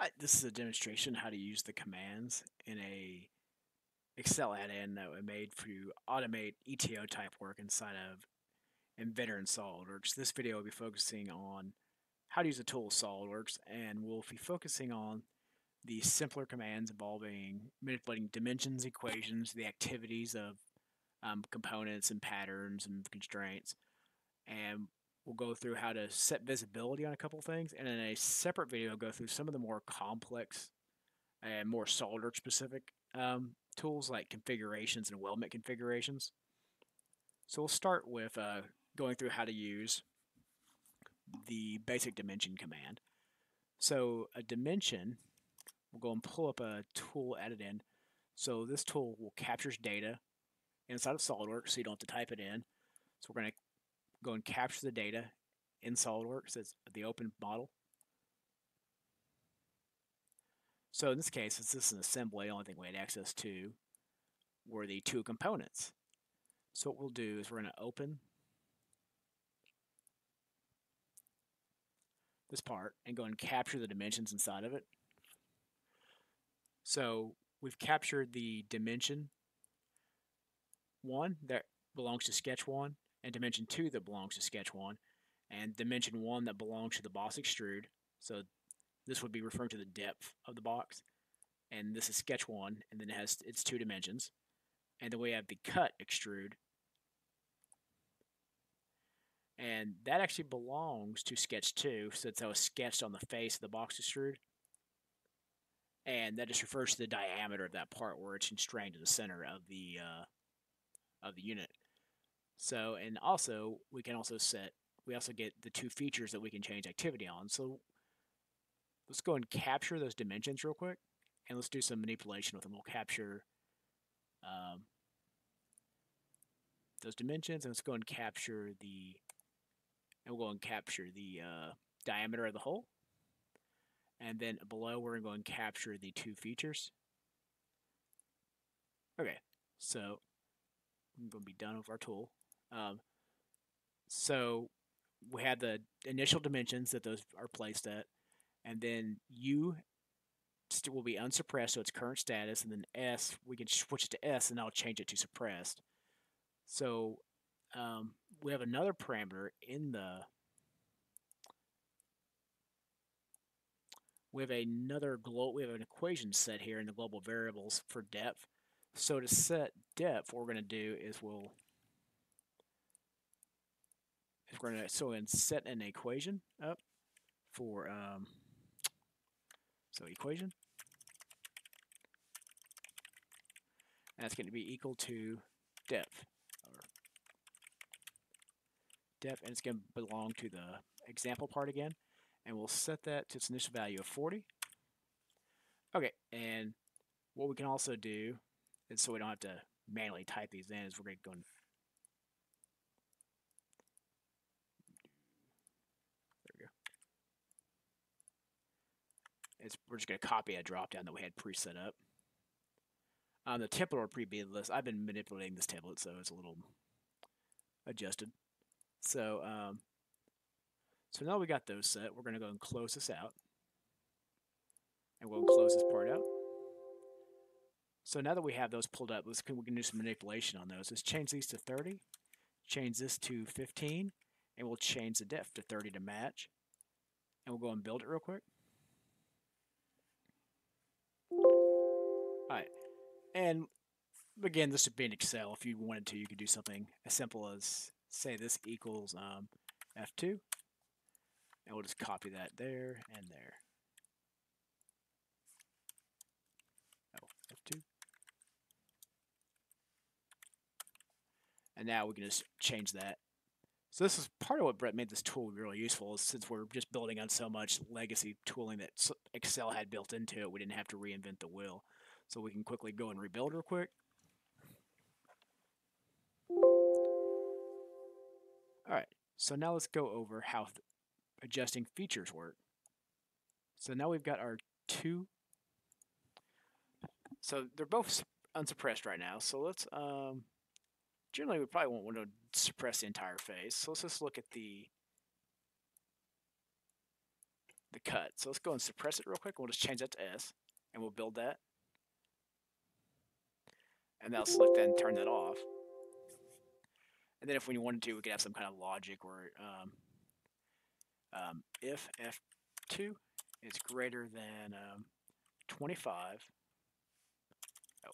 Hi, this is a demonstration how to use the commands in a Excel add-in that we made to automate ETO type work inside of Inventor and SOLIDWORKS. This video will be focusing on how to use the tool SOLIDWORKS and we'll be focusing on the simpler commands involving manipulating dimensions, equations, the activities of um, components and patterns and constraints. And we'll go through how to set visibility on a couple things, and in a separate video, go through some of the more complex and more SOLIDWORKS specific um, tools like configurations and weldment configurations. So we'll start with uh, going through how to use the basic dimension command. So a dimension, we'll go and pull up a tool added in. So this tool will captures data inside of SOLIDWORKS, so you don't have to type it in. So we're going to go and capture the data in SOLIDWORKS as the open model. So in this case, since this is an assembly, the only thing we had access to were the two components. So what we'll do is we're going to open this part and go and capture the dimensions inside of it. So we've captured the dimension 1 that belongs to sketch 1 and dimension 2 that belongs to sketch 1 and dimension 1 that belongs to the box extrude. So this would be referring to the depth of the box and this is sketch 1 and then it has its two dimensions. And then we have the cut extrude and that actually belongs to sketch 2 since that was sketched on the face of the box extrude. And that just refers to the diameter of that part where it's constrained to the center of the uh, of the unit so, and also we can also set, we also get the two features that we can change activity on. So let's go and capture those dimensions real quick and let's do some manipulation with them. We'll capture um, those dimensions and let's go and capture the, and we'll go and capture the uh, diameter of the hole. And then below we're going to capture the two features. Okay, so I'm going to be done with our tool. Um, so we have the initial dimensions that those are placed at, and then U will be unsuppressed, so it's current status, and then S, we can switch it to S, and I'll change it to suppressed. So um, we have another parameter in the we have another global we have an equation set here in the global variables for depth. So to set depth, what we're going to do is we'll we're to so and set an equation up for um, so equation. And that's going to be equal to depth. Or depth and it's going to belong to the example part again. And we'll set that to its initial value of 40 okay and what we can also do and so we don't have to manually type these in is we're going to go and It's, we're just going to copy a dropdown that we had pre-set up. On the template or pre-bid list, I've been manipulating this template, so it's a little adjusted. So, um, so now we got those set. We're going to go and close this out. And we'll close this part out. So now that we have those pulled up, let's we can do some manipulation on those. Let's change these to 30, change this to 15, and we'll change the depth to 30 to match. And we'll go and build it real quick. Alright, and again, this would be in Excel. If you wanted to, you could do something as simple as say this equals um, F2, and we'll just copy that there and there. Oh, F2. And now we can just change that. So this is part of what Brett made this tool really useful is since we're just building on so much legacy tooling that Excel had built into it, we didn't have to reinvent the wheel. So we can quickly go and rebuild real quick. Alright, so now let's go over how adjusting features work. So now we've got our two, so they're both unsuppressed right now. So let's, um, generally we probably won't want to suppress the entire face. So let's just look at the the cut. So let's go and suppress it real quick. We'll just change that to S, and we'll build that. And that'll select and turn that off. And then if we wanted to, we could have some kind of logic where um, um, if f2 is greater than um, 25, oh,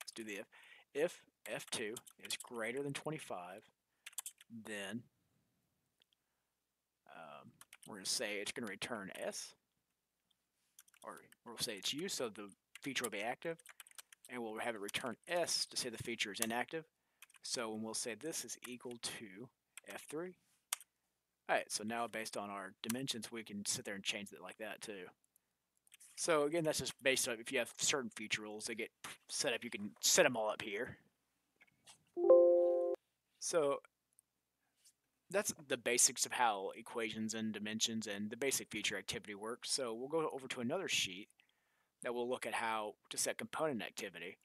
let's do the if. If f2 is greater than 25, then um, we're going to say it's going to return s, or we'll say it's used, so the feature will be active, and we'll have it return s to say the feature is inactive. So we'll say this is equal to f3, Alright, so now based on our dimensions, we can sit there and change it like that too. So again, that's just based on if you have certain feature rules that get set up, you can set them all up here. So that's the basics of how equations and dimensions and the basic feature activity works. So we'll go over to another sheet that we'll look at how to set component activity.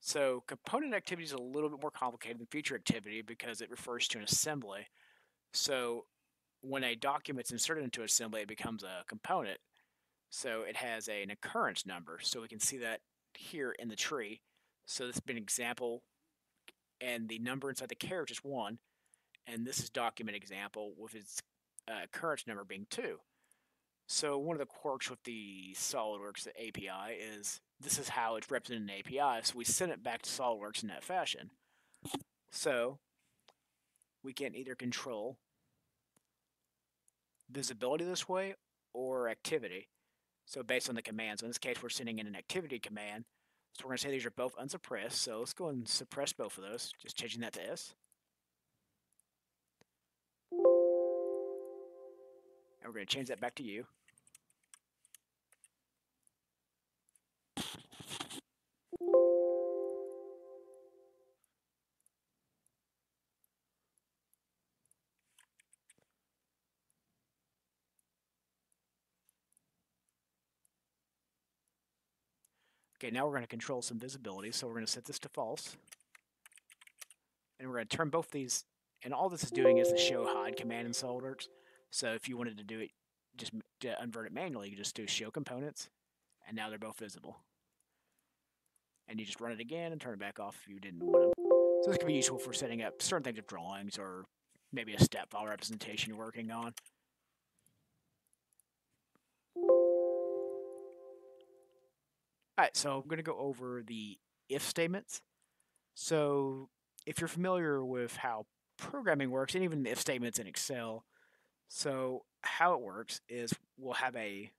So component activity is a little bit more complicated than feature activity because it refers to an assembly. So when a document's inserted into an assembly, it becomes a component. So it has a, an occurrence number. So we can see that here in the tree. So this has been an example, and the number inside the carriage is 1. And this is document example with its uh, occurrence number being 2. So one of the quirks with the SolidWorks API is this is how it's represented in API. So we send it back to SolidWorks in that fashion. So we can either control visibility this way or activity. So based on the commands, so in this case, we're sending in an activity command. So we're going to say these are both unsuppressed. So let's go and suppress both of those, just changing that to S. And we're going to change that back to U. Okay, now we're going to control some visibility, so we're going to set this to false. And we're going to turn both these, and all this is doing is the show hide command in SolidWorks. So if you wanted to do it, just to invert it manually, you just do show components, and now they're both visible. And you just run it again and turn it back off if you didn't want them. So this could be useful for setting up certain things of drawings or maybe a step file representation you're working on. All right, so I'm going to go over the if statements. So if you're familiar with how programming works, and even if statements in Excel, so how it works is we'll have a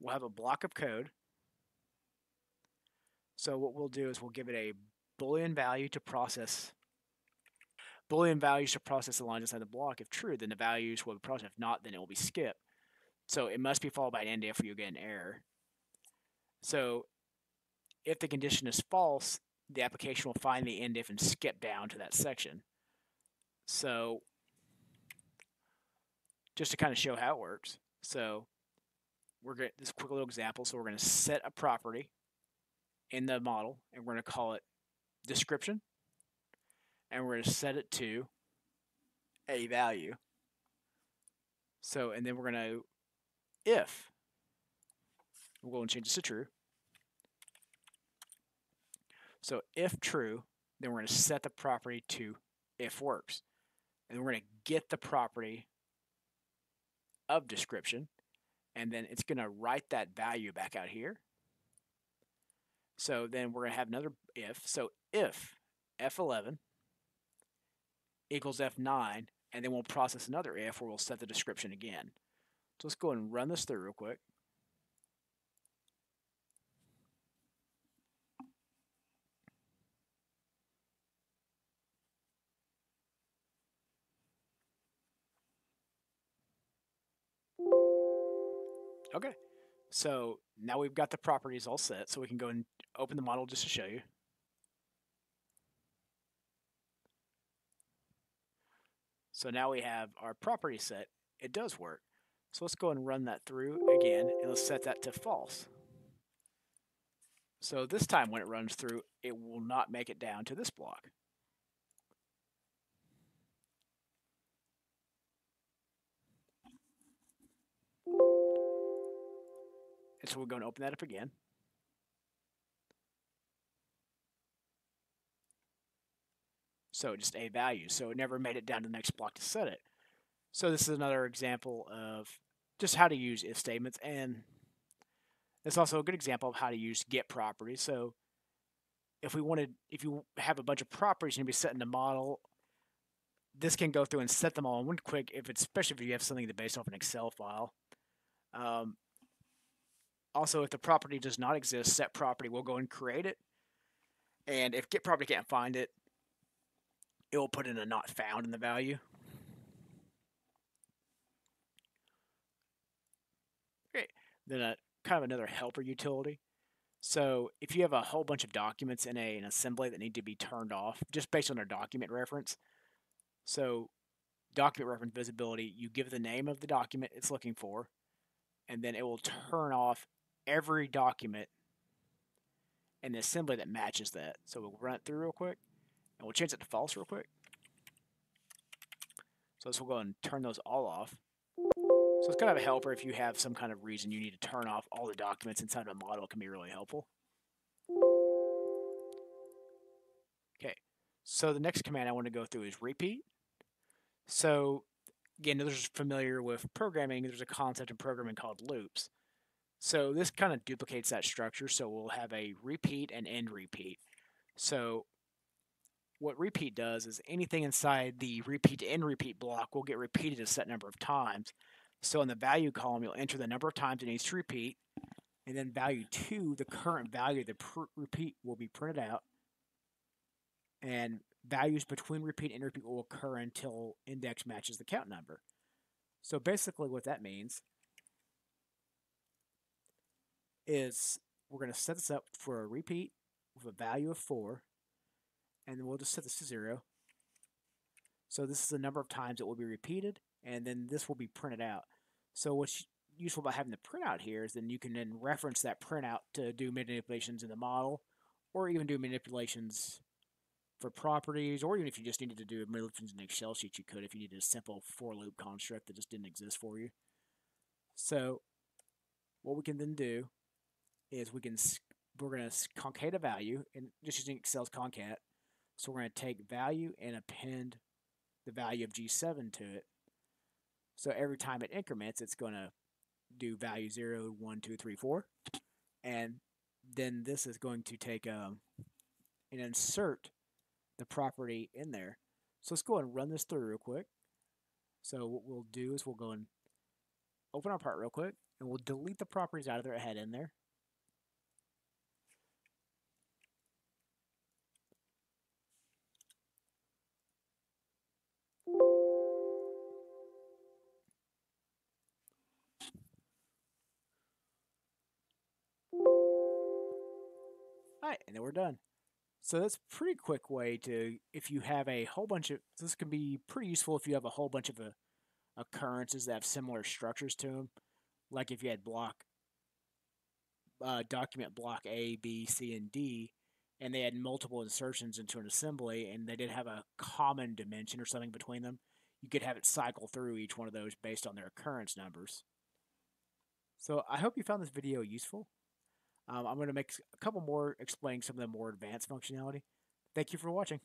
we'll have a block of code. So what we'll do is we'll give it a boolean value to process Boolean values to process the lines inside the block. If true, then the values will be processed. If not, then it will be skipped. So it must be followed by an end if you get an error. So if the condition is false, the application will find the end if and skip down to that section. So just to kind of show how it works. So we're going to, this quick little example. So we're going to set a property in the model and we're going to call it description and we're going to set it to a value. So, and then we're going to, if, we'll go and change this to true. So if true, then we're going to set the property to if works. And we're going to get the property of description, and then it's going to write that value back out here. So then we're going to have another if. So if F11 equals F9, and then we'll process another if where we'll set the description again. So let's go and run this through real quick. Okay, so now we've got the properties all set, so we can go and open the model just to show you. So now we have our property set. It does work. So let's go and run that through again, and let's set that to false. So this time when it runs through, it will not make it down to this block. And so we're going to open that up again. So just a value. So it never made it down to the next block to set it. So this is another example of just how to use if statements. And it's also a good example of how to use get properties. So if we wanted, if you have a bunch of properties and you be setting the model, this can go through and set them all in one quick, if it's, especially if you have something that's based off an Excel file. Um, also, if the property does not exist, set property will go and create it. And if get property can't find it, it will put in a not found in the value. Okay, then a kind of another helper utility. So if you have a whole bunch of documents in a, an assembly that need to be turned off, just based on their document reference. So document reference visibility, you give the name of the document it's looking for, and then it will turn off every document in the assembly that matches that. So we'll run it through real quick, and we'll change it to false real quick. So this will go and turn those all off. So it's kind of a helper if you have some kind of reason you need to turn off all the documents inside of a model. It can be really helpful. Okay, so the next command I want to go through is repeat. So again, those familiar with programming, there's a concept in programming called loops. So this kind of duplicates that structure. So we'll have a repeat and end repeat. So what repeat does is anything inside the repeat to end repeat block will get repeated a set number of times. So in the value column, you'll enter the number of times it needs to repeat, and then value 2, the current value of the repeat will be printed out, and values between repeat and repeat will occur until index matches the count number. So basically what that means is we're going to set this up for a repeat with a value of 4, and then we'll just set this to 0. So this is the number of times it will be repeated, and then this will be printed out. So what's useful about having the printout here is then you can then reference that printout to do manipulations in the model, or even do manipulations for properties, or even if you just needed to do manipulations in Excel sheet, you could if you needed a simple for loop construct that just didn't exist for you. So what we can then do is we can we're going to concate a value and just using Excel's concat. So we're going to take value and append the value of G7 to it. So every time it increments, it's going to do value 0, 1, 2, 3, 4. And then this is going to take um, and insert the property in there. So let's go and run this through real quick. So what we'll do is we'll go and open our part real quick, and we'll delete the properties out of there ahead in there. Alright, and then we're done. So that's a pretty quick way to, if you have a whole bunch of, this can be pretty useful if you have a whole bunch of uh, occurrences that have similar structures to them. Like if you had block, uh, document block A, B, C, and D, and they had multiple insertions into an assembly, and they did have a common dimension or something between them, you could have it cycle through each one of those based on their occurrence numbers. So I hope you found this video useful. Um, I'm going to make a couple more explaining some of the more advanced functionality. Thank you for watching.